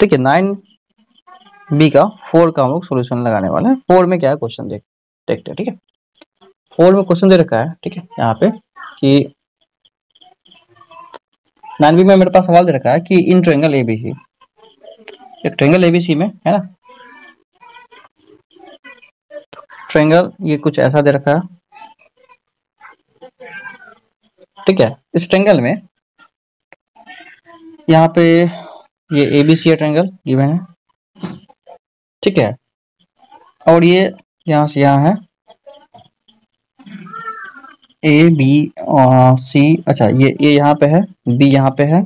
ठीक है nine B का फोर का हम लोग सोल्यूशन लगाने वाले हैं। फोर में क्या है? क्वेश्चन देख, देखते हैं, ठीक है? फोर में क्वेश्चन दे रखा है, ठीक है? यहाँ पे कि नाइन बी में मेरे पास सवाल दे रखा है कि इन ट्रेंगल एबीसी एक ट्रेंगल एबीसी में, है ना? ट्रेंगल ये कुछ ऐसा दे रखा है। ठीक है, इस ट्रेंगल में यहाँ पे ये A B C triangle given है ठीक है। और ये यहाँ से यहाँ है। ए बी सी अच्छा ये ये यहाँ पे है बी यहाँ पे है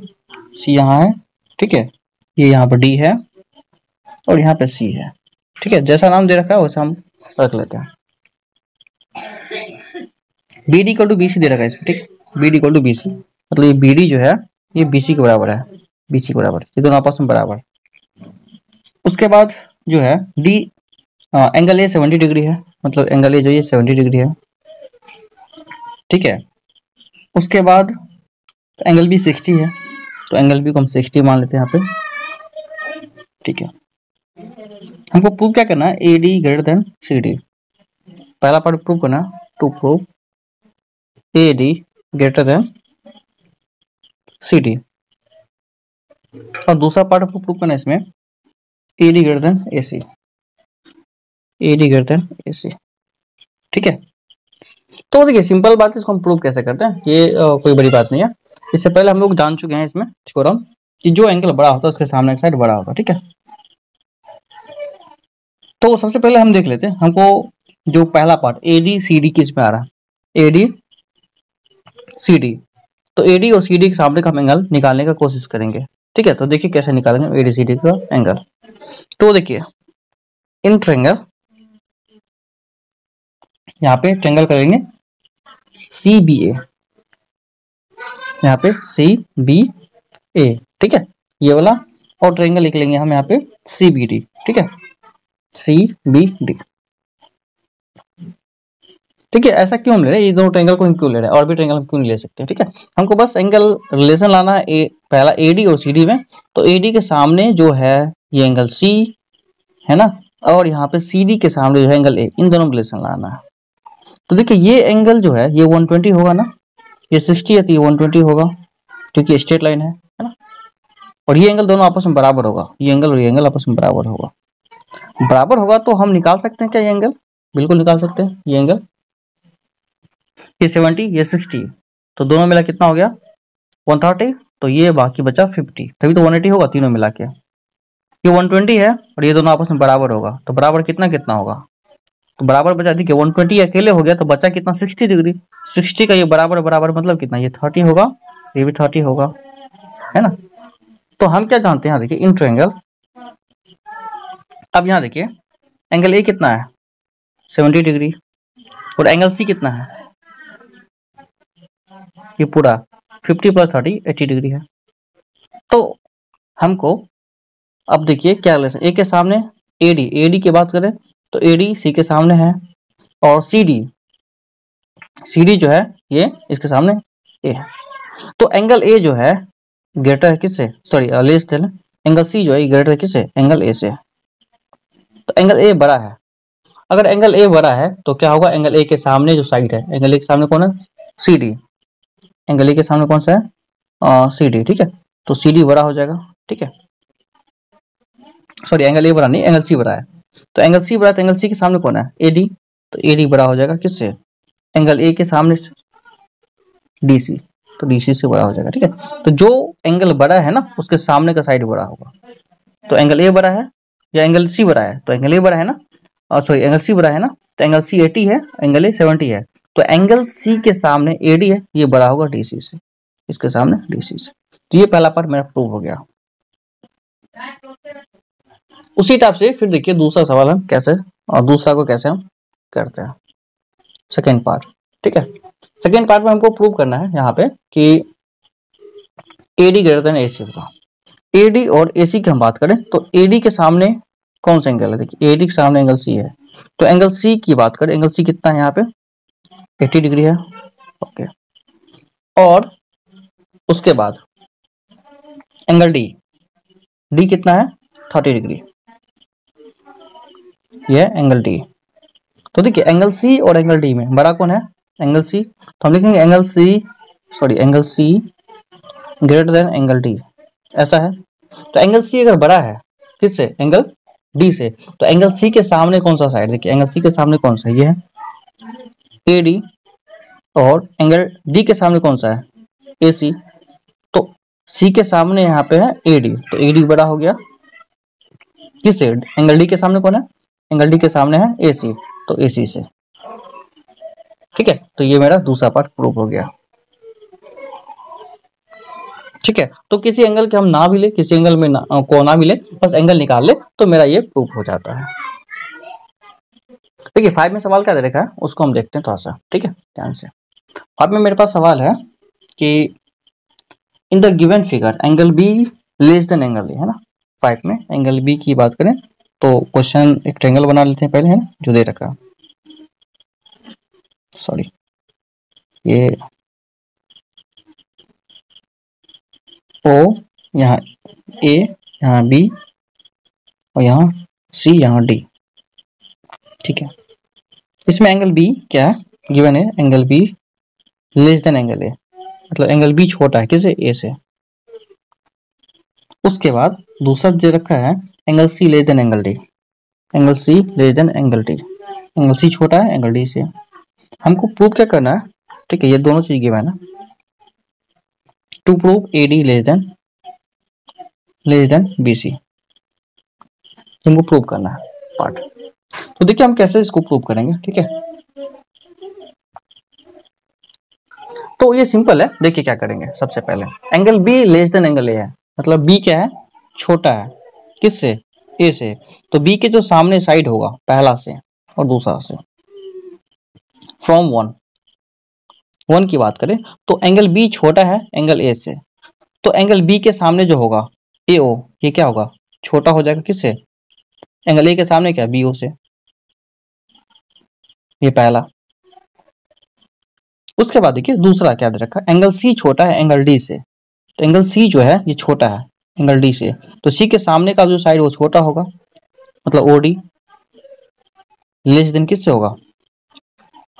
सी यहाँ है, ठीक है। ये यहाँ पर डी है, और यहाँ पे सी है। ठीक है, जैसा नाम दे रखा है, वैसा हम रख लेते हैं। B D equal to B C दे रखा है इसमें, ठीक? है B D equal to B C मतलब ये बी डी जो है, ये बी सी के बराबर है। बी सी के बराबर, ये दोनों आपस में बराबर। उसके बाद जो है D angle A seventy degree है मतलब एंगल ए जो ये सेवेंटी डिग्री है। ठीक है? उसके बाद एंगल बी सिक्सटी है तो एंगल बी को हम सिक्सटी मान लेते हैं यहाँ पे। ठीक है? हमको प्रूव क्या करना है? A D greater than C D पहला पार्ट प्रूव करना to prove A D greater than C D और दूसरा पार्ट आपको प्रूव करना है इसमें। A D greater than A C A D greater than A C ठीक है? तो देखिए सिंपल बात है इसको हम प्रूव कैसे करते हैं? ये आ, कोई बड़ी बात नहीं है। इससे पहले हम लोग जान चुके हैं इसमें थ्योरम कि जो एंगल बड़ा होता है उसके सामने साइड बड़ा होता है ठीक है? तो सबसे पहले हम देख लेते हैं हमको जो पहला part A D C D किसमें आ रहा है? ए डी सी डी तो ए डी और सी डी के सामने का हम एंगल निकालने का कोशिश करेंगे। ठीक है तो देखिए कैसे निकालेंगे ए डी सी डी का एंगल तो देखिए इन ट्रेंगल यहाँ पे ट्रेंगल करेंगे सी बी ए यहाँ पे सी बी ए ठीक है? ये वाला और ट्रेंगल लिख लेंगे हम यहाँ पे सी बी डी ठीक है? सी बी डी ठीक है ऐसा क्यों हम ले रहे? हैं ये दोनों ट्रेंगल को हम क्यों ले रहे हैं? और भी ट्रेंगल हम क्यों नहीं ले सकते? ठीक है हमको बस एंगल रिलेशन लाना है ए, पहला ए डी और सी डी में। तो ए डी के सामने जो है ये एंगल सी है ना? और यहाँ पे सी डी के सामने जो है एंगल ए इन दोनों रिलेशन लाना है। तो देखिए ये एंगल जो है ये 120 होगा ना? ये 60 है तो ये 120 होगा क्योंकि स्ट्रेट लाइन है है ना? और ये एंगल दोनों आपस में बराबर होगा। ये एंगल और ये एंगल आपस में बराबर होगा। बराबर होगा तो हम निकाल सकते हैं क्या ये एंगल बिल्कुल निकाल सकते हैं। ये एंगल ये 70 ये 60 तो दोनों मिला कितना हो गया? 130 तो ये बाकी बचा 50 तभी तो वन एटी होगा तीनों मिला के। ये 120 है और ये दोनों आपस में बराबर होगा। तो बराबर कितना कितना होगा? तो बराबर बचा देखिए 120 अकेले हो गया तो बचा कितना? 60 डिग्री। 60 का ये बराबर बराबर मतलब कितना? ये 30 होगा, ये भी 30 होगा। है ना? तो हम क्या जानते हैं? देखिए इन एंगल। अब यहाँ देखिए, एंगल ए कितना है? 70 डिग्री। और एंगल सी कितना है? ये पूरा 50 प्लस 30 80 डिग्री है। तो हमको अब देखिए क्या रिलेशन ए के सामने ए डी ए डी की बात करें तो ए डी सी के सामने है और सी डी सी डी जो है ये इसके सामने ए है। तो एंगल ए जो है ग्रेटर है किससे? Sorry less than angle C जो है ग्रेटर है किससे? एंगल ए से। तो एंगल ए बड़ा है। अगर एंगल ए बड़ा है तो क्या होगा? एंगल ए के सामने जो साइड है एंगल ए के सामने कौन है? सी डी एंगल ए के सामने कौन सा है? सी डी ठीक है? तो सी डी बड़ा हो जाएगा, ठीक है? सॉरी एंगल ए बड़ा नहीं एंगल सी बड़ा है। तो एंगल सी बड़ा है तो एंगल सी के सामने कौन है? ए डी तो ए डी बड़ा हो जाएगा, किससे? एंगल ए के सामने डी सी तो डी सी से बड़ा हो जाएगा, ठीक है? तो जो एंगल बड़ा है ना, उसके सामने का साइड बड़ा होगा। तो एंगल ए बड़ा है, या एंगल सी बड़ा है? तो एंगल ए बड़ा है ना? सॉरी एंगल सी बड़ा है ना? तो एंगल सी एटी है एंगल ए सेवेंटी है। तो एंगल सी के सामने ए डी है, ये बड़ा होगा डी सी से। इसके सामने डी सी से। तो ये पहला पार्ट मेरा प्रूव हो गया। उसी टाइप से फिर देखिए दूसरा सवाल हम कैसे, और दूसरा को कैसे हम करते हैं। सेकेंड पार्ट ठीक है? सेकेंड पार्ट में हमको प्रूव करना है यहाँ पे कि AD greater than A C होगा। एडी और एसी की हम बात करें तो एडी के सामने कौन सा एंगल है? देखिए एडी के सामने एंगल सी है। तो एंगल सी की बात करें एंगल सी कितना है यहाँ पे? 80 डिग्री है। ओके। और उसके बाद एंगल डी। डी कितना है? Thirty degree. ये एंगल डी। तो देखिए, एंगल सी और एंगल डी में बड़ा कौन है? Angle C. तो हम लिखेंगे angle C, sorry, angle C greater than angle D. ऐसा है। तो एंगल सी अगर बड़ा है, किससे? एंगल डी से। तो एंगल सी के सामने कौन सा साइड देखिए, एंगल सी के सामने कौन सा ये है। ए डी और एंगल डी के सामने कौन सा है? ए सी तो सी के सामने यहाँ पे है ए डी तो ए डी बड़ा हो गया। किससे एंगल डी के सामने कौन है? एंगल डी के सामने है ए सी तो ए सी से। ठीक है? तो ये मेरा दूसरा पार्ट प्रूव हो गया। ठीक है? तो किसी एंगल के हम ना भी ले किसी एंगल में ना, को ना मिले बस एंगल निकाल ले तो मेरा ये प्रूफ हो जाता है। देखिए फाइव में सवाल क्या दे रखा है? उसको हम देखते हैं थोड़ा सा, ठीक है? ध्यान से। फाइव में मेरे पास सवाल है कि in the given figure angle B less than angle A है ना? फाइव में एंगल बी की बात करें तो क्वेश्चन एक ट्रेंगल बना लेते हैं पहले, है ना? जो दे रखा सॉरी ये ओ यहाँ ए यहाँ बी और यहाँ सी यहाँ डी ठीक है? इसमें एंगल बी क्या है? गिवन है angle B less than angle A मतलब एंगल बी छोटा है किसे? ए से। उसके बाद दूसरा जो रखा है angle C less than angle D angle C less than angle D angle C छोटा है एंगल डी से। हमको प्रूव क्या करना है? ठीक है, ये दोनों चीज़ गिवन है टू ना A D less than less than B C हमको प्रूव करना है पार्ट तो देखिए हम कैसे इसको प्रूव करेंगे, ठीक है? तो ये सिंपल है, देखिए क्या करेंगे सबसे पहले। Angle B less than angle A है मतलब बी क्या है? छोटा है। किससे? ए से। तो बी के जो सामने साइड होगा, पहला से और दूसरा से। फ्रॉम वन वन की बात करें तो एंगल बी छोटा है एंगल ए से। तो एंगल बी के सामने जो होगा ए ओ ये क्या होगा? छोटा हो जाएगा किससे? एंगल ए के सामने क्या बी ओ से। ये पहला। उसके बाद देखिए दूसरा क्या दे रखा एंगल सी छोटा है, एंगल डी से। तो एंगल सी जो है, ये छोटा है, एंगल डी से। तो सी के सामने का जो साइड वो छोटा होगा। मतलब ओ डी लेस देन किससे होगा?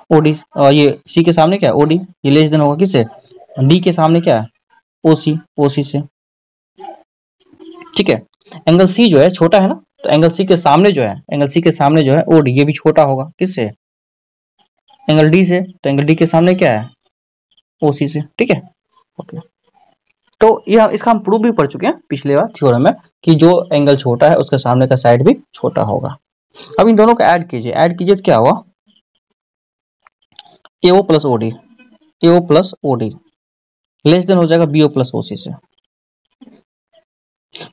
ओडी ये सी के सामने क्या है? ओडी ये लेस देन होगा किससे? डी के सामने क्या है? ओसी ओसी से। ठीक है? एंगल सी जो है, छोटा है ना? तो एंगल सी के सामने जो है, एंगल सी के सामने जो है ओडी ये भी छोटा होगा। किससे? एंगल डी से तो एंगल डी के सामने क्या है? ओ सी से, ठीक है? ओके। तो यह, इसका हम प्रूफ भी पढ़ चुके हैं पिछले बार थ्योरम में कि जो एंगल छोटा है, उसके सामने का साइड भी छोटा होगा। अब इन दोनों को ऐड कीजिए। ऐड कीजिए तो क्या होगा A O plus O D A O plus O D less than हो जाएगा बी ओ प्लस ओ सी से।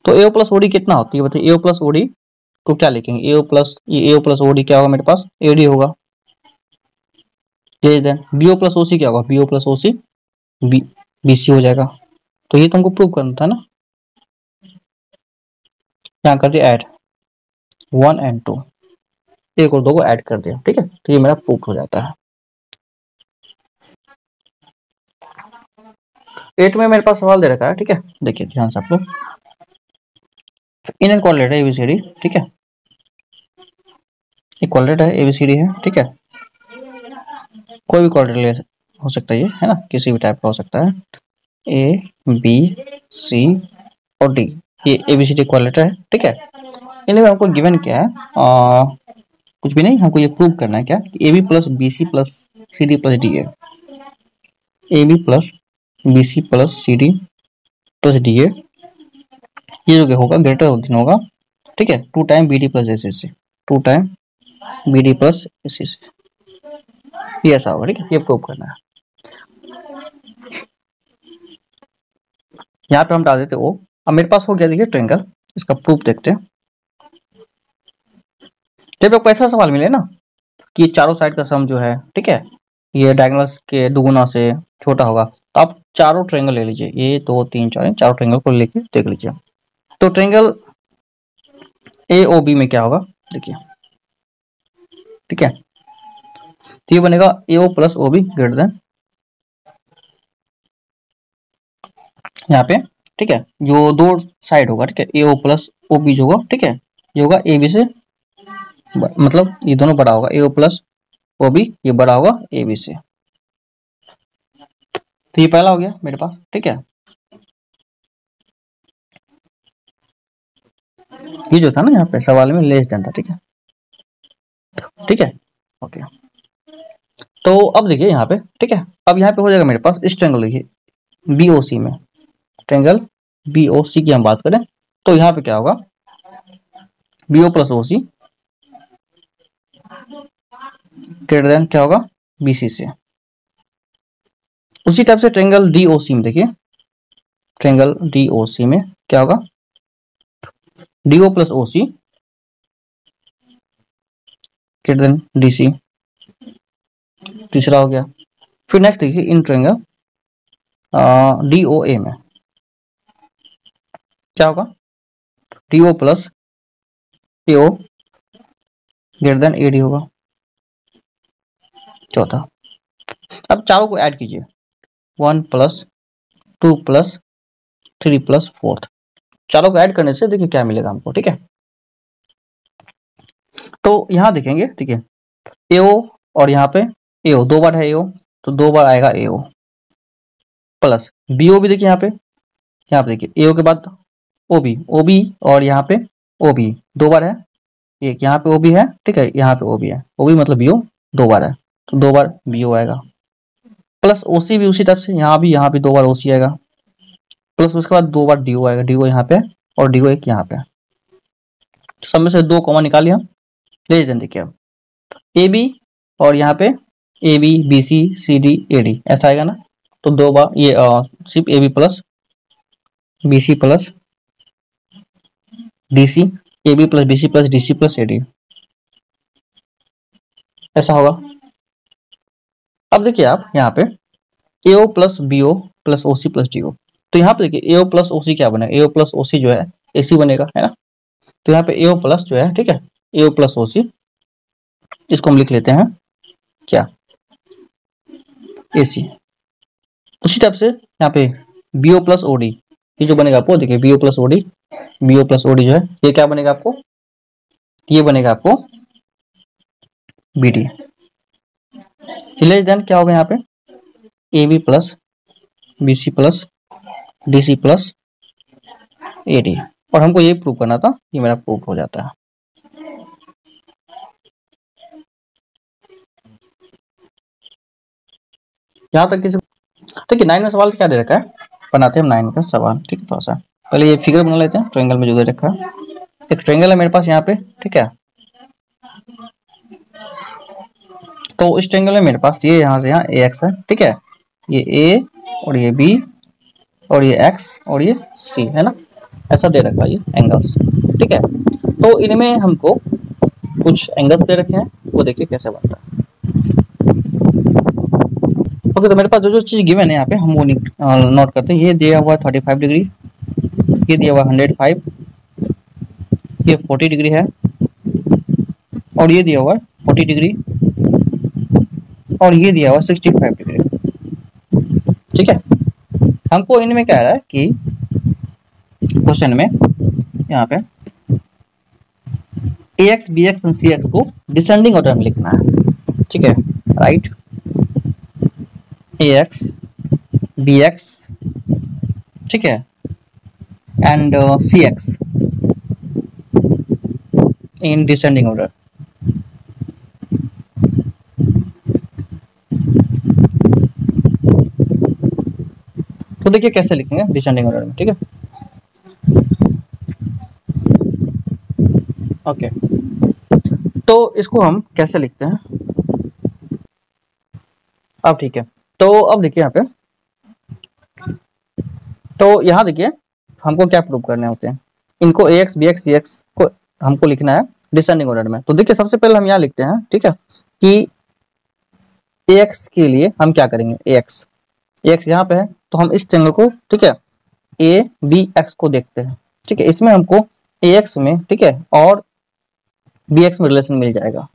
तो A O plus O D कितना होती है? बताइए। ए ओ प्लस ओ डी को क्या लिखेंगे? A O plus A O plus O D क्या होगा मेरे पास? ए डी होगा। Less than B O plus O C क्या होगा? B O plus O C B B C हो जाएगा। तो ये तुमको प्रूव करना था ना? यहाँ कर दिया ऐड वन एंड टू एक और दो को ऐड कर दिया, ठीक है? तो ये मेरा प्रूफ हो जाता है। एट में मेरे पास सवाल दे रखा है, ठीक है? देखिए, ध्यान से आप लोग। इन एन कॉलेट है एबीसीडी ठीक है? एक कॉलेट है एबीसीडी है, ठीक है? कोई भी कॉलेट हो सकता है ये है ना? किसी भी टाइप का हो सकता है। ए बी सी और डी ये ए बी सी डी कॉलेट है ठीक है? इनमें हमको गिवन क्या है? आ, कुछ भी नहीं हमको ये प्रूव करना है क्या? A B plus B C plus C D plus D है A B plus B C plus C D plus D A ये जो होगा ग्रेटर होगा ठीक है? Two time B D plus A C C two time B D plus A C C ये ऐसा होगा, ठीक है? ये प्रूव करना है। यहाँ पे हम डाल देते ओ अब मेरे पास हो गया, देखिए ट्रेंगल इसका प्रूफ देखते हैं। जब आपको ऐसा सवाल मिले ना, कि चारों साइड का सम जो है, ठीक है, ये डायगोनल के दुगुना से छोटा होगा तो आप चारों ट्रेंगल ले लीजिए। ये दो, तीन, चार चारों ट्रेंगल को लेके देख लीजिए। तो ट्रेंगल ए ओ बी में क्या होगा? देखिए। ठीक है? तो ये बनेगा A O plus O B greater than यहाँ पे, ठीक है? जो दो साइड होगा, ठीक है? ए ओ प्लस ओ बी जो होगा, ठीक है? ये होगा ए बी से मतलब ये दोनों बड़ा होगा। A O plus O B ये बड़ा होगा ए बी से। तो ये पहला हो गया मेरे पास, ठीक है? ये जो था ना यहाँ पे, सवाल में लेस देन था, ठीक है? ठीक है? ओके तो अब देखिए यहाँ पे, ठीक है? अब यहाँ पे हो जाएगा मेरे पास इस ट्रेंगल देखिए बीओसी में। ट्रेंगल बीओसी की हम बात करें तो यहाँ पे क्या होगा? B O plus O C greater than क्या होगा? बीसी से। उसी टाइप से ट्रेंगल डीओसी में देखिए ट्रेंगल डीओसी में क्या होगा? D O plus O C greater than D C तीसरा हो गया। फिर नेक्स्ट देखिए इन ट्रेंगल डीओ ए में। क्या होगा? D O plus A O greater than A D होगा। चौथा। अब चारों को ऐड कीजिए। One plus two plus three plus fourth चारों को ऐड करने से देखिए क्या मिलेगा हमको, ठीक है? तो यहाँ देखेंगे, ठीक है? एओ और यहाँ पे एओ दो बार है एओ तो दो बार आएगा एओ प्लस बीओ भी देखिए यहाँ पे यहाँ पे देखिए एओ के बाद ओ बी ओ बी और यहाँ पे ओ बी, दो बार है। एक यहाँ पे ओ बी है, ठीक है, यहाँ पे ओ बी है। ओ बी मतलब बीओ दो बार है तो दो बार बीओ आएगा। प्लस ओसी भी उसी टाइप से, यहाँ भी यहाँ भी दो बार ओसी आएगा। प्लस उसके बाद दो बार डीओ आएगा डीओ यहाँ पे और डीओ एक यहाँ पे। तो सब में से दो कॉमा निकालिए हम ले देखिए अब। ए बी और यहाँ पे A B B C C D A D ऐसा आएगा ना? तो दो बार ये सिर्फ़ A B plus B C plus D C A B plus B C plus D C plus A D ऐसा होगा। अब देखिए आप यहाँ पे A O plus B O plus O C plus D O तो यहाँ पे देखिए एओ प्लस ओ सी क्या बनेगा? एओ प्लस ओ सी जो है ए सी बनेगा, है ना? तो यहाँ पे एओ प्लस जो है, ठीक है? एओ प्लस ओ सी इसको हम लिख लेते हैं, क्या? ए सी उसी टाइप से यहाँ पे बीओ प्लस ओडी ये जो बनेगा आपको, देखिए B O plus O D B O plus O D जो है, ये क्या बनेगा आपको? ये बनेगा आपको बी डी देन क्या होगा यहाँ पे? A B plus B C plus D C plus A D और हमको ये प्रूव करना था, ये मेरा प्रूव हो जाता है। यहाँ तक किसी देखिए नाइन में सवाल क्या दे रखा है? बनाते हैं नाइन का सवाल, ठीक है, थोड़ा सा। पहले ये फिगर बना लेते हैं ट्रेंगल में जो दे रखा है। एक ट्रेंगल है मेरे पास यहाँ पे, ठीक है? तो इस ट्रेंगल में मेरे पास ये यहाँ से यहाँ ए एक्स है, ठीक है? ये ए और ये बी और ये एक्स और ये सी है ना? ऐसा दे रखा है ये एंगल्स ठीक है? तो इनमें हमको कुछ एंगल्स दे रखे हैं, वो देखिए कैसे बनता है। ओके तो मेरे पास जो जो चीज़ गिवन है यहाँ पे, हम वो नोट करते हैं। ये दिया हुआ थर्टी फाइव डिग्री ये दिया हुआ हंड्रेड फाइव ये फोर्टी डिग्री है, और ये दिया हुआ फोर्टी डिग्री और ये दिया हुआ सिक्सटी फाइव डिग्री ठीक है? हमको इनमें क्या है कि क्वेश्चन में यहाँ पे A X B X and C X को डिसेंडिंग ऑर्डर में लिखना है। ठीक है? Right A X B X ठीक है? And C X in descending order तो देखिए कैसे लिखेंगे डिसेंडिंग ऑर्डर में, ठीक है? ओके तो इसको हम कैसे लिखते हैं? अब ठीक है। तो अब देखिए यहाँ पे। तो यहाँ देखिए, हमको क्या प्रूव करने होते हैं? इनको A X B X X को हमको लिखना है डिसेंडिंग ऑर्डर में। तो देखिए, सबसे पहले हम यहाँ लिखते हैं, ठीक है, कि ए एक्स के लिए हम क्या करेंगे? ए एक्स एक्स यहाँ पे है तो हम इस ट्रेंगल को, ठीक है ए बी एक्स को देखते हैं, ठीक है, इसमें हमको ए एक्स में, ठीक है, और बी एक्स में रिलेशन मिल जाएगा,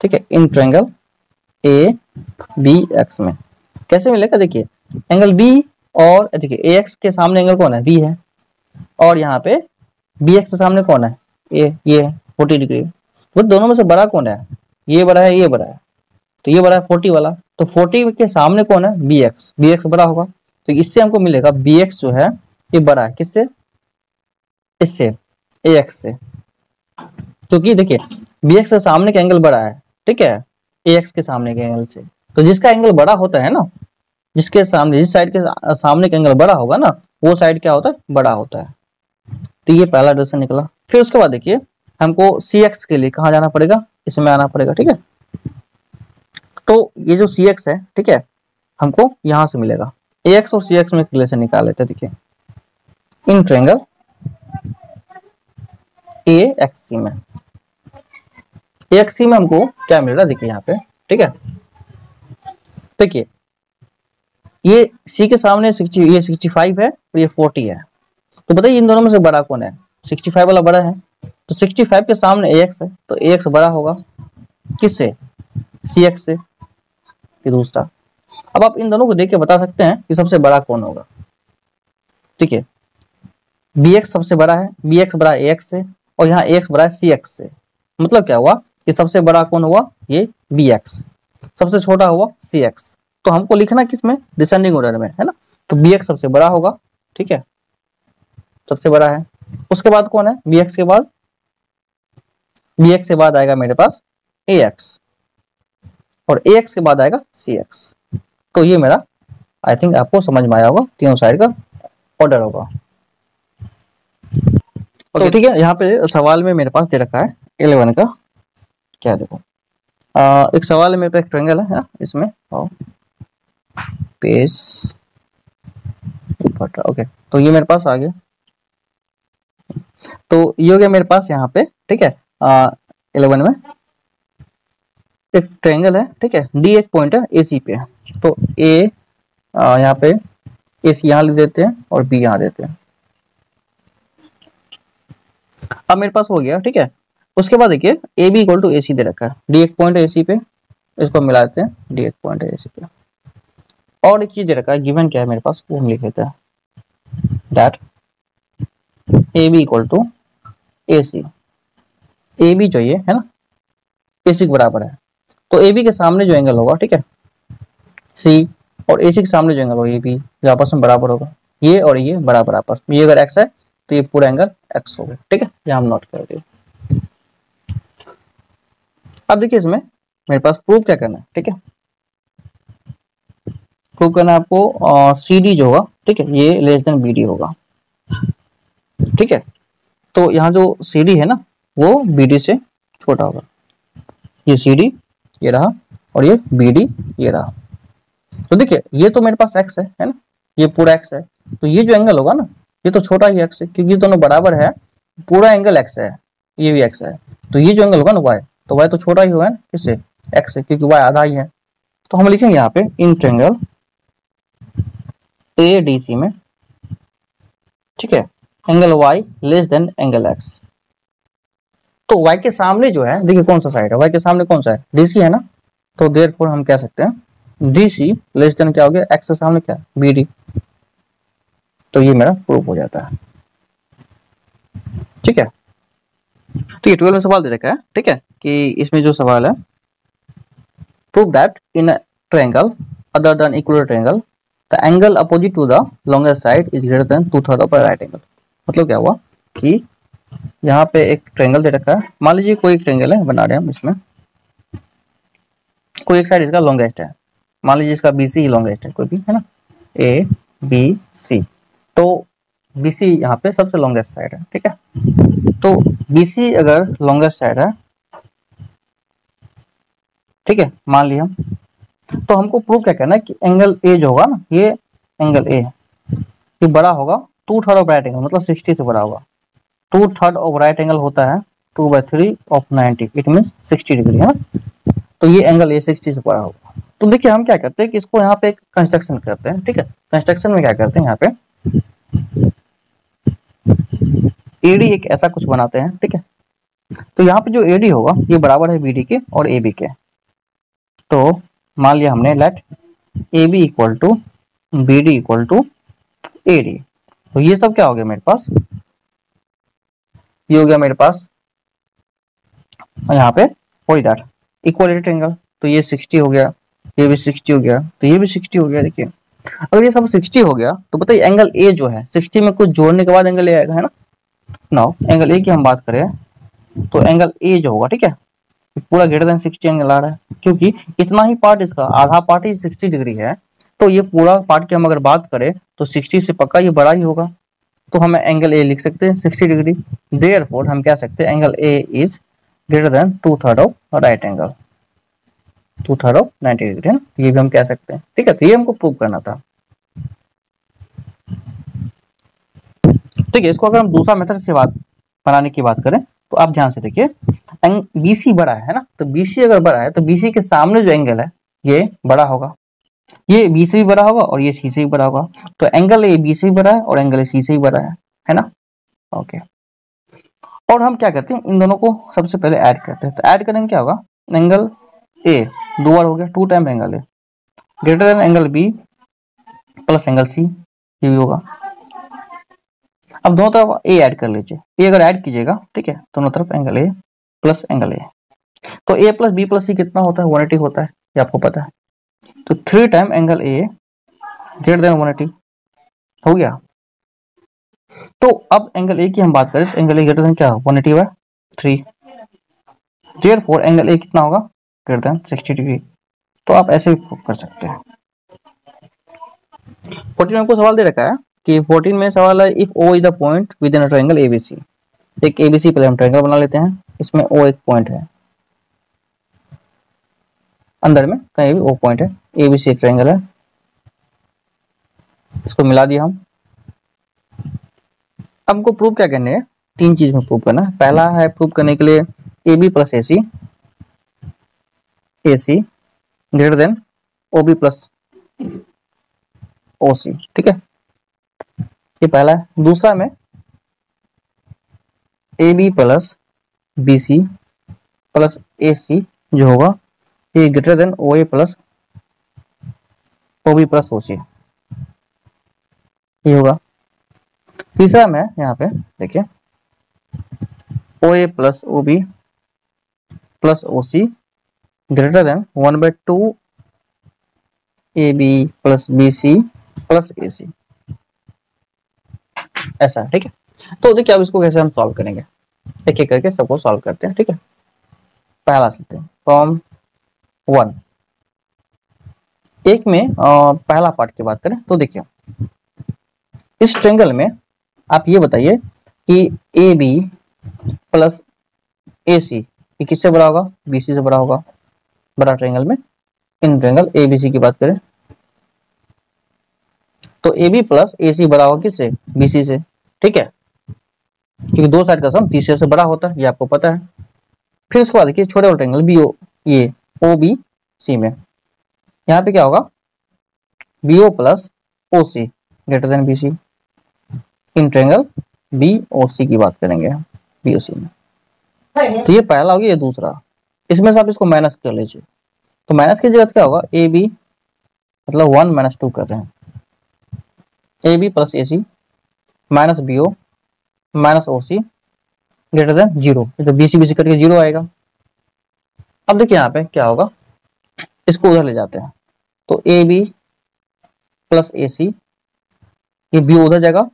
ठीक है in triangle A B X में। कैसे मिलेगा? देखिए एंगल बी और, देखिए ए एक्स के सामने एंगल कौन है? बी है। और यहाँ पे बी एक्स के सामने कौन है? ए ये फोर्टी डिग्री वो दोनों में से बड़ा कौन है? ये बड़ा है, ये बड़ा है। तो ये बड़ा है फोर्टी वाला। तो फोर्टी के सामने कौन है? बी एक्स बी एक्स बड़ा होगा। तो इससे हमको मिलेगा बी एक्स जो है, ये बड़ा है। किससे? इससे ए एक्स से। क्योंकि देखिए बी एक्स के सामने का एंगल बड़ा है। ठीक है? ए एक्स के सामने के एंगल से। तो जिसका एंगल बड़ा होता है ना, जिसके सामने, जिस साइड के सामने का एंगल बड़ा होगा ना, वो साइड क्या होता है? बड़ा होता है। तो ये पहला डिस्टेंस निकला। फिर उसके बाद देखिए, हमको सी एक्स के लिए कहा जाना पड़ेगा? इसमें आना पड़ेगा, ठीक है? तो ये जो सी एक्स है, ठीक है, हमको यहाँ से मिलेगा। ए एक्स और सी एक्स में रिलेशन निकाल लेते देखिए। इन ट्रेंगल ए एक्स सी में। एक्स सी में हमको क्या मिल रहा है? देखिए यहाँ पे, ठीक है? देखिए, ये सी के सामने 60 ये 65 है और ये 40 है। तो बताइए इन दोनों में से बड़ा कौन है? 65 वाला बड़ा है। तो 65 के सामने एक्स है तो एक्स बड़ा होगा। किससे? सी एक्स से, ये दूसरा। अब आप इन दोनों को देख के बता सकते हैं कि सबसे बड़ा कौन होगा। ठीक है? बी एक्स सबसे बड़ा है बी एक्स बड़ा है एक्स से, और यहाँ एक्स बड़ा है सी एक्स से। मतलब क्या हुआ? कि सबसे बड़ा कौन हुआ? ये बी एक्स सबसे छोटा हुआ सी एक्स तो हमको लिखना किसमें डिसेंडिंग ऑर्डर में है ना? तो बी एक्स सबसे बड़ा होगा ठीक है? सबसे बड़ा है। उसके बाद कौन है? बी एक्स के बाद? बी एक्स के बाद आएगा मेरे पास ए एक्स और ए एक्स के बाद आएगा सी एक्स तो ये मेरा आई थिंक आपको समझ में आया होगा तीनों साइड का ऑर्डर होगा। तो ठीक है यहाँ पे सवाल में मेरे पास दे रखा है इलेवन का। क्या देखो। एक सवाल है, मेरे पास ट्रेंगल है ना, इसमें? पेज ओके तो ये मेरे पास आ गया। तो ये हो गया मेरे पास यहाँ पे, ठीक है? इलेवन में। एक ट्रायंगल है, ठीक है? डी एक पॉइंट है ए सी पे तो ए यहाँ पे ए सी यहाँ ले देते हैं और बी यहाँ देते हैं। अब मेरे पास हो गया, ठीक है? उसके बाद देखिए A B equal to A C दे रखा है। डी एक पॉइंट ए सी पे, इसको मिला देते हैं डी एक पॉइंट ए सी पे। और एक चीज़ दे रखा है गिवन क्या है मेरे पास वो हम लिख लेते हैं। That A B equal to A C A B ये, है ना? ए सी के बराबर है। तो ए बी के सामने जो एंगल होगा, ठीक है? सी और ए सी के सामने जो एंगल होगा ए बी जो आपस में बराबर होगा। ये और ये बराबर आपस में। ये अगर एक्स है तो ये पूरा एंगल एक्स होगा, ठीक है? ये हम नोट कर दिए अब देखिए इसमें मेरे पास प्रूफ क्या करना है, ठीक है? प्रूव करना है आपको सी डी जो होगा, ठीक है, ये लेस देन बी डी होगा, ठीक है? तो यहाँ जो सी डी है ना, वो बी डी से छोटा होगा। ये सी डी ये रहा, और ये बी डी ये रहा। तो देखिए, ये तो मेरे पास एक्स है है ना? ये पूरा एक्स है। तो ये जो एंगल होगा ना, ये तो छोटा ही एक्स है, क्योंकि दोनों बराबर है, पूरा एंगल एक्स है, ये भी एक्स है। तो ये जो एंगल होगा ना वाई तो वाई तो छोटा ही होगा ना, किससे? एक्स से, क्योंकि वाई आधा ही है। तो हम लिखेंगे यहाँ पे इन ट्रेंगल ए डी सी में, ठीक है? Angle Y less than angle X तो वाई के सामने जो है, देखिए कौन सा साइड है? वाई के सामने कौन सा है? डीसी है ना? तो देर हम कह सकते हैं डीसी लेस देन क्या हो गया? एक्स के सामने क्या? बी डी तो ये मेरा प्रूफ हो जाता है। ठीक है? तो ये ट्वेल्व में सवाल दे रखा है, ठीक है, कि इसमें जो सवाल है prove that in triangle other than equal triangle the angle opposite to the longest side is greater than two third of right angle मतलब क्या हुआ कि यहाँ पे एक ट्रेंगल दे रखा है। मान लीजिए कोई ट्रेंगल है, बना रहे हैं हम इसमें। कोई एक साइड इसका लॉन्गेस्ट है। मान लीजिए इसका बी सी ही लॉन्गेस्ट है, कोई भी, है ना? ए बी सी तो बी सी यहाँ पे सबसे लॉन्गेस्ट साइड है, ठीक है? तो बी सी अगर लॉन्गेस्ट साइड है, ठीक है, मान लिया। हम तो हमको प्रूव क्या करना है कि एंगल ए जो होगा ना, ये एंगल ए ये बड़ा होगा two third of right angle मतलब सिक्सटी से बड़ा होगा। Two third of right angle होता है two by three of ninety it mean sixty degree है ना? तो ये एंगल ए सिक्सटी से बड़ा होगा। तो देखिए हम क्या करते हैं कि इसको यहाँ पे कंस्ट्रक्शन करते हैं, ठीक है? कंस्ट्रक्शन में क्या करते हैं यहाँ पे? एडी एक ऐसा कुछ बनाते हैं, ठीक है? तो यहाँ पे जो एडी होगा, ये बराबर है बीडी के और ए बी के। तो मान लिया हमने let A B equal to B D equal to A D तो ये सब क्या हो गया मेरे पास? ये हो गया मेरे पास यहाँ पे वही दैट इक्वलिटी ट्रेंगल तो ये 60 हो गया, ये भी 60 हो गया तो ये भी 60 हो गया, देखिए। अगर ये सब 60 हो गया तो बताइए एंगल ए जो है 60 में कुछ जोड़ने के बाद एंगल ए आएगा, है ना? नाउ एंगल ए की हम बात करें तो एंगल ए जो होगा, ठीक है? पूरा ग्रेटर देन 60 एंगल आ रहा है, क्योंकि इतना ही पार्ट इसका, आधा पार्ट ही 60 डिग्री है तो ये पूरा पार्ट की हम अगर बात करें तो 60 से पक्का ये बड़ा ही होगा। तो हम एंगल ए लिख सकते हैं 60 डिग्री। देयर हम कह सकते हैं angle A is greater than two third of right angle two third of ninety degree है ये भी हम कह सकते हैं। ठीक है तो ये हमको प्रूव करना था। ठीक है इसको अगर हम दूसरा मेथड से बात बनाने की बात करें तो आप ध्यान से देखिए बीसी बड़ा है ना? तो बीसी अगर बड़ा है तो बीसी के सामने जो एंगल है, ये बड़ा होगा। ये बी से भी बड़ा होगा और ये सी से भी बड़ा होगा। तो एंगल ए बी से भी बड़ा है और एंगल ए सी से भी बड़ा है है ना? ओके और हम क्या करते हैं? इन दोनों को सबसे पहले ऐड करते हैं। तो ऐड करेंगे क्या होगा? एंगल ए दो बार हो गया two time angle A greater than angle B plus angle C ये भी होगा। अब दोनों तरफ़ ए ऐड कर लीजिए। ए अगर ऐड कीजिएगा, ठीक है, दोनों तरफ़ angle A plus angle A तो A plus B plus C कितना होता है? वन एटी होता है, ये आपको पता है। तो three time angle A greater than one eighty हो गया। तो अब एंगल ए की हम बात करें तो एंगल ए ग्रेटर देन क्या one eighty by three there angle A कितना होगा? ग्रेटर देन सिक्सटी डिग्री तो आप ऐसे भी कर सकते हैं। फोर्टीन आपको सवाल दे रखा है कि फोर्टीन में सवाल है if O is the point within triangle A B C एक एबीसी पहले हम ट्रायंगल बना लेते हैं। इसमें ओ एक पॉइंट है। अंदर में कहीं भी ओ पॉइंट है। एबीसी एक ट्रायंगल है। इसको मिला दिया हम। हमको प्रूव क्या करने है? तीन चीज़ में प्रूव करना पहला है प्रूव करने के लिए A B plus A C A C greater than O B plus O C ठीक है? ये पहला है। दूसरा में A B plus B C plus A C जो होगा, ये greater than O A plus O B plus O C ये होगा। तीसरा में यहाँ पे देखिए O A plus O B plus O C greater than one by two A B plus B C plus A C ऐसा ठीक है? तो देखिए अब इसको कैसे हम सॉल्व करेंगे? एक एक करके सबको सॉल्व करते हैं ठीक है? पहला सकते हैं। फॉर्म वन एक में आ, पहला पार्ट की बात करें तो देखिए। इस ट्रेंगल में आप ये बताइए कि ए बी प्लस ए सी किससे बड़ा होगा? बी सी से बड़ा होगा। बड़ा ट्रेंगल में। इन ट्रेंगल ए बी सी की बात करें। तो ए बी प्लस ए सी बड़ा होगा किससे? बी सी से। ठीक है? क्योंकि दो साइड का सम तीसरे से बड़ा होता है ये आपको पता है। फिर उसके बाद देखिए छोटे वाले ट्रेंगल बी ओ ये ओ बी सी में। यहाँ पे क्या होगा? B O plus O C greater than B C in triangle B और सी की बात करेंगे बी और सी में। तो ये पहला हो गया ये दूसरा। इसमें से आप इसको माइनस कर लीजिए। तो माइनस की जगह क्या होगा? ए बी मतलब वन माइनस टू कर रहे हैं। A B plus A C minus B O minus O C greater than zero तो बी सी बी सी करके ज़ीरो आएगा। अब देखिए यहाँ पे क्या होगा? इसको उधर ले जाते हैं। तो ए बी प्लस ए सी ये बी उधर जाएगा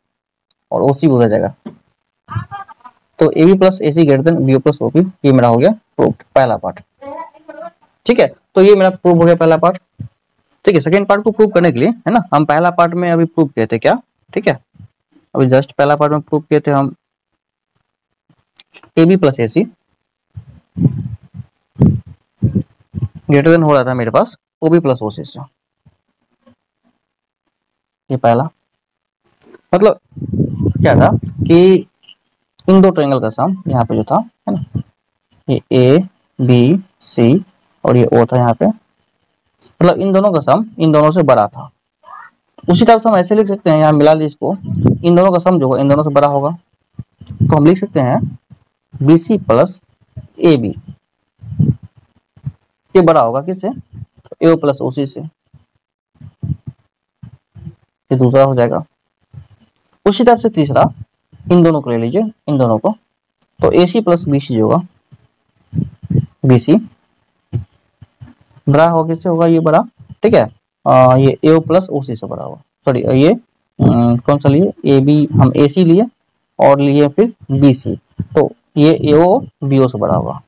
और ओ सी उधर जाएगा। तो A B plus A C greater than B O plus O P ये मेरा हो गया प्रूव पहला पार्ट ठीक है? तो ये मेरा प्रूव हो गया पहला पार्ट ठीक है सेकेंड पार्ट को प्रूव करने के लिए, है ना? हम पहला पार्ट में अभी प्रूव किए थे क्या? ठीक है? अभी जस्ट पहला पार्ट में प्रूव किए थे हम। A B plus A C greater than हो रहा था मेरे पास ओ बी प्लस ओ सी से। ये पहला। मतलब क्या था कि इन दो ट्रायंगल का सम यहाँ पे जो था, है ना? ये ए बी सी और ये ओ था यहाँ पे। मतलब इन दोनों का सम इन दोनों से बड़ा था। उसी टाइप से हम ऐसे लिख सकते हैं, यहाँ मिला ली इसको। इन दोनों का सम जो होगा, इन दोनों से बड़ा होगा। तो हम लिख सकते हैं B C plus A B ये बड़ा होगा किससे? ए प्लस ओ सी से। ये दूसरा हो जाएगा। उसी टाइप से तीसरा, इन दोनों को ले लीजिए, इन दोनों को। तो ए सी प्लस बी सी होगा। बी सी बड़ा होगा किससे होगा? ये बड़ा ठीक है? आ, ये ए प्लस ओ सी से बड़ा होगा। सॉरी ये कौन सा लिए? ए बी हम ए सी लिए और लिए फिर बी सी तो ये ए बी ओ से बड़ा होगा।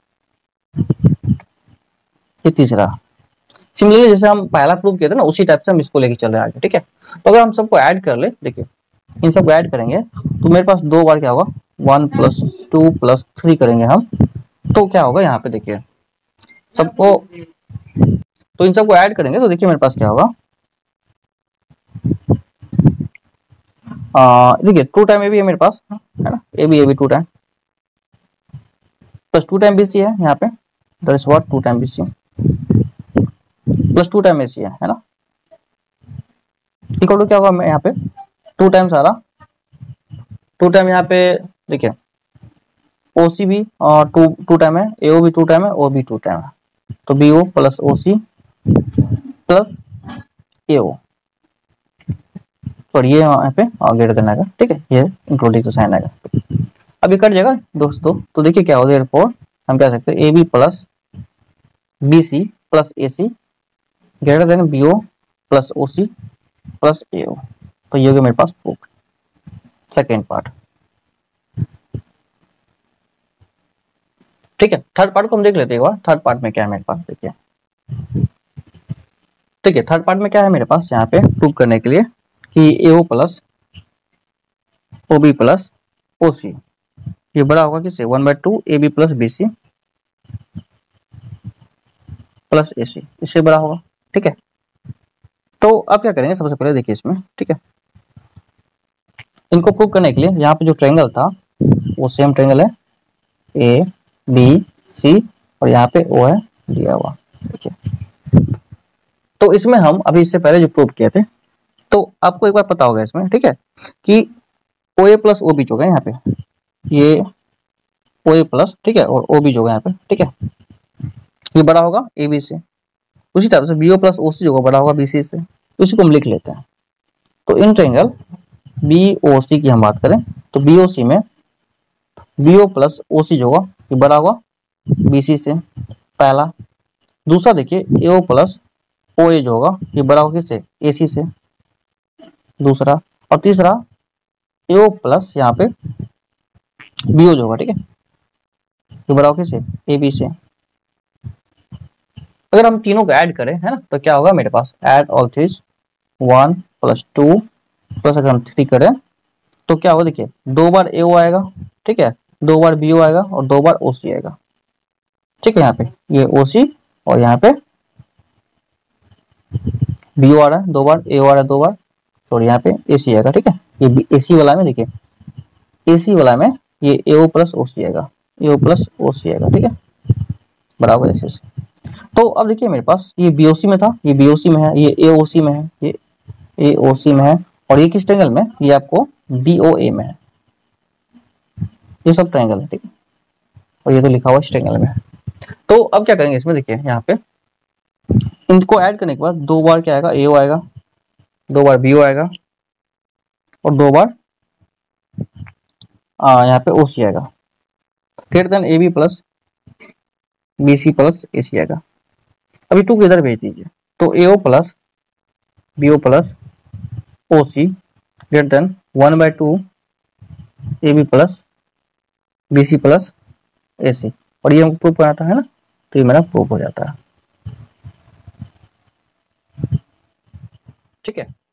ये तीसरा। सिमिलरली जैसे हम पहला प्रूव किया था ना उसी टाइप से हम इसको लेके चल रहे हैं आगे ठीक है? तो अगर हम सबको ऐड कर ले देखिए इन सबको ऐड करेंगे तो मेरे पास दो बार क्या होगा? One plus two plus three करेंगे हम। तो क्या होगा यहाँ पे देखिए। सबको तो इन सबको ऐड करेंगे तो देखिए मेरे पास क्या होगा। देखिए टू टाइम ए भी है मेरे पास, है ना? A B A B two time plus two time B C है यहाँ पे। That is what two time B C plus two time A C है है ना? इक्वल टू क्या होगा यहाँ पे? टू टाइम सारा। टू टाइम यहाँ पे, देखिए। ओ सी भी टू टू टाइम है ए ओ भी टू टाइम है ओ भी टू टाइम है। तो B O plus O C plus A O sorry ये यहाँ पे ग्रेटर देन आएगा ठीक है? ये इंक्लूडिंग साइन आएगा। अब ये कट जाएगा, दोस्तों। तो देखिए क्या होगा फोर हम कह सकते हैं A B plus B C plus A C greater than B O plus O C plus A O तो ये हो गया मेरे पास प्रूफ सेकेंड पार्ट ठीक है थर्ड पार्ट को हम देख लेते हैं थर्ड पार्ट में क्या है मेरे पास? देखिए। ठीक है थर्ड पार्ट में क्या है मेरे पास यहाँ पे प्रूव करने के लिए कि A O plus O B plus O C ये बड़ा होगा किससे? One by two A B plus B C plus A C इससे बड़ा होगा। ठीक है। तो अब क्या करेंगे? सबसे पहले देखिए इसमें। ठीक है। इनको प्रूव करने के लिए यहाँ पे जो ट्रेंगल था, वो सेम ट्रेंगल है ए बी सी और यहाँ पे ओ है, दिया हुआ। ठीक है। तो इसमें हम अभी इससे पहले जो प्रूव किए थे तो आपको एक बार पता होगा इसमें, ठीक है? कि ओ ए प्लस ओ बी जो है यहाँ पे, ये ओ ए प्लस ठीक है, और ओ बी जो है यहाँ पे, ठीक है? ये बड़ा होगा ए बी से उसी तरह से बी ओ प्लस ओ सी जो बड़ा होगा बी सी से उसी को हम लिख लेते हैं। तो इन ट्रेंगल बी ओ सी की हम बात करें तो बी ओ सी में बी ओ प्लस ओ सी जो होगा ये बड़ा होगा बी सी, पहला। दूसरा देखिए ए प्लस ओ ए जो होगा, ये बड़ा होगा किससे? ए सी। दूसरा और तीसरा ए प्लस यहाँ पे बी जो होगा, ठीक है? ये बड़ा होगा किससे? ए से। अगर हम तीनों को ऐड करें, है ना तो क्या होगा मेरे पास? Add all three one plus two plus अगर हम थ्री करें तो क्या होगा, देखिए, दो बार ए आएगा, ठीक है? दो बार बी आएगा और दो बार ओ सी आएगा। ठीक है यहाँ पे? ये ओ सी और यहाँ पे बी आ रहा है, दो बार ए आ रहा है दो बार और यहाँ पे ए सी आएगा, ठीक है? ये ए सी वाला में देखिए ए सी वाला में ये ए ओ प्लस ओ सी आएगा ए ओ प्लस ओ सी आएगा, ठीक है? बराबर ऐसे तो अब देखिए मेरे पास ये बी बीओसी में था, ये बीओसी में है, ये एओसी में है, ये एओसी में है, और ये किस ट्रेंगल में? ये आपको बीओए में है। ये सब ट्रायंगल है, ठीक है? और ये तो लिखा हुआ इस ट्रायंगल में। तो अब क्या करेंगे इसमें, देखिए, यहाँ पे। इनको ऐड करने के बाद दो बार क्या आएगा? एओ आएगा, दो बार बीओ आएगा, और दो बार यहाँ पे ओ सी आएगा। Greater than A B plus B C plus A C आएगा। अभी टू किधर भेज दीजिए। तो A O plus B O plus O C greater than one by two A B plus B C plus A C और ये हमको proof कराता है ना? तो ये मेरा प्रूफ हो जाता है। ठीक है?